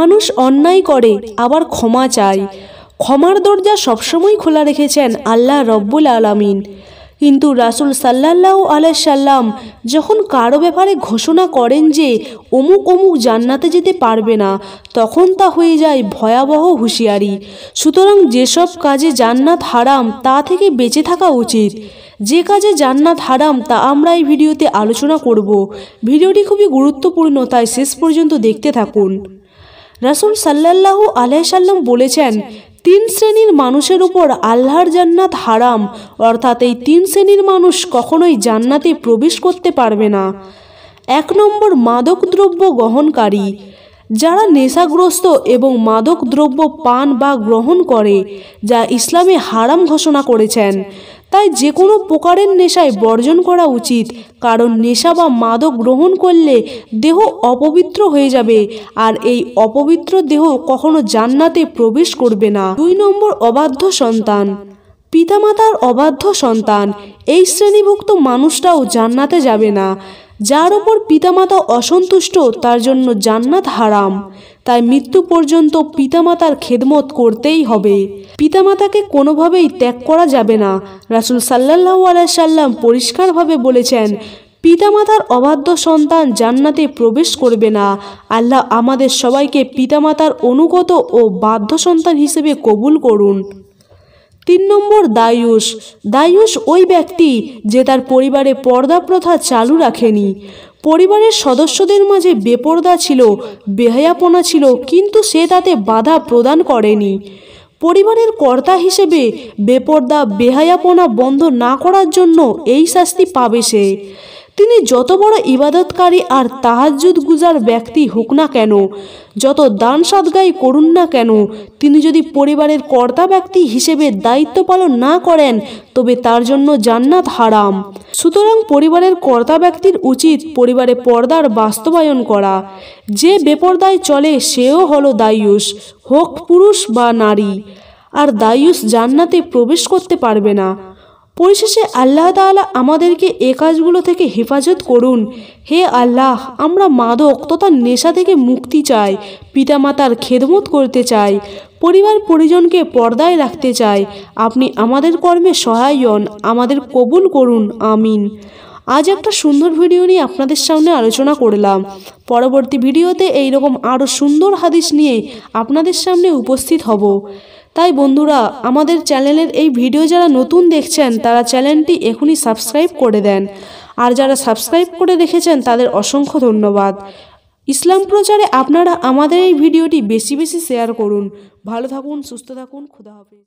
মানুষ অন্যায় করে, আবার ক্ষমা চায়। ক্ষমার দরজা সবসময় খোলা রেখেছেন আল্লাহ রব্বুল আলামিন। কিন্তু রাসুল সাল্লাহ আলাইসাল্লাম যখন কারও ব্যাপারে ঘোষণা করেন যে অমুক অমুক জান্নাতে যেতে পারবে না, তখন তা হয়ে যায় ভয়াবহ হুঁশিয়ারি। সুতরাং যেসব কাজে জান্নাত হারাম, তা থেকে বেঁচে থাকা উচিত। যে কাজে জান্নাত হারাম, তা আমরা এই ভিডিওতে আলোচনা করব। ভিডিওটি খুবই গুরুত্বপূর্ণ, তাই শেষ পর্যন্ত দেখতে থাকুন। রাসুল সাল্লাল্লাহু আলাইসাল্লাম বলেছেন, তিন শ্রেণির মানুষের উপর আল্লাহর জান্নাত হারাম, অর্থাৎ এই তিন শ্রেণির মানুষ কখনোই জান্নাতে প্রবেশ করতে পারবে না। এক নম্বর মাদক দ্রব্য গ্রহণকারী, যারা নেশাগ্রস্ত এবং মাদক দ্রব্য পান বা গ্রহণ করে, যা ইসলামে হারাম ঘোষণা করেছেন। তাই যে কোনো প্রকারের নেশায় বর্জন করা উচিত, কারণ নেশা বা মাদক গ্রহণ করলে দেহ অপবিত্র হয়ে যাবে, আর এই অপবিত্র দেহ কখনো জান্নাতে প্রবেশ করবে না। দুই নম্বর, অবাধ্য সন্তান। পিতামাতার অবাধ্য সন্তান, এই শ্রেণীভুক্ত মানুষটাও জান্নাতে যাবে না। যার ওপর পিতামাতা অসন্তুষ্ট, তার জন্য জান্নাত হারাম। তাই মৃত্যু পর্যন্ত পিতামাতার খেদমত করতেই হবে। পিতামাতাকে কোনোভাবেই ত্যাগ করা যাবে না। রাসুল সাল্লাহ আলাইসাল্লাম পরিষ্কারভাবে বলেছেন, পিতামাতার অবাধ্য সন্তান জান্নাতে প্রবেশ করবে না। আল্লাহ আমাদের সবাইকে পিতামাতার অনুগত ও বাধ্য সন্তান হিসেবে কবুল করুন। তিন নম্বর দায়ুষ দায়ুষ ওই ব্যক্তি যে তার পরিবারে পর্দা প্রথা চালু রাখেনি। পরিবারের সদস্যদের মাঝে বেপর্দা ছিল, বেহায়াপনা ছিল, কিন্তু সে তাতে বাধা প্রদান করেনি। পরিবারের কর্তা হিসেবে বেপর্দা, বেহায়াপনা বন্ধ না করার জন্য এই শাস্তি পাবে সে। তিনি যত বড় ইবাদতকারী আর তাহাজুদ গুজার ব্যক্তি হোক না কেন, যত দান সাদগাই করুন না কেন, তিনি যদি পরিবারের কর্তা ব্যক্তি হিসেবে দায়িত্ব পালন না করেন, তবে তার জন্য জান্নাত হারাম। সুতরাং পরিবারের কর্তা ব্যক্তির উচিত পরিবারে পর্দার বাস্তবায়ন করা। যে বেপর্দায় চলে, সেও হলো দায়ুষ হোক পুরুষ বা নারী। আর দায়ুষ জান্নাতে প্রবেশ করতে পারবে না। পরিশেষে আল্লাহ তাআলা আমাদেরকে এ কাজগুলো থেকে হেফাজত করুন। হে আল্লাহ, আমরা মাদক তথা নেশা থেকে মুক্তি চাই, পিতামাতার খেদমত করতে চাই, পরিবার পরিজনকে পর্দায় রাখতে চাই। আপনি আমাদের কর্মে সহায়ন আমাদের কবুল করুন, আমিন। আজ একটা সুন্দর ভিডিও নিয়ে আপনাদের সামনে আলোচনা করলাম। পরবর্তী ভিডিওতে এইরকম আরও সুন্দর হাদিস নিয়ে আপনাদের সামনে উপস্থিত হব। তাই বন্ধুরা, আমাদের চ্যানেলের এই ভিডিও যারা নতুন দেখছেন, তারা চ্যানেলটি এখনই সাবস্ক্রাইব করে দেন। আর যারা সাবস্ক্রাইব করে রেখেছেন, তাদের অসংখ্য ধন্যবাদ। ইসলাম প্রচারে আপনারা আমাদের এই ভিডিওটি বেশি বেশি শেয়ার করুন। ভালো থাকুন, সুস্থ থাকুন, খুদা হাফিজ।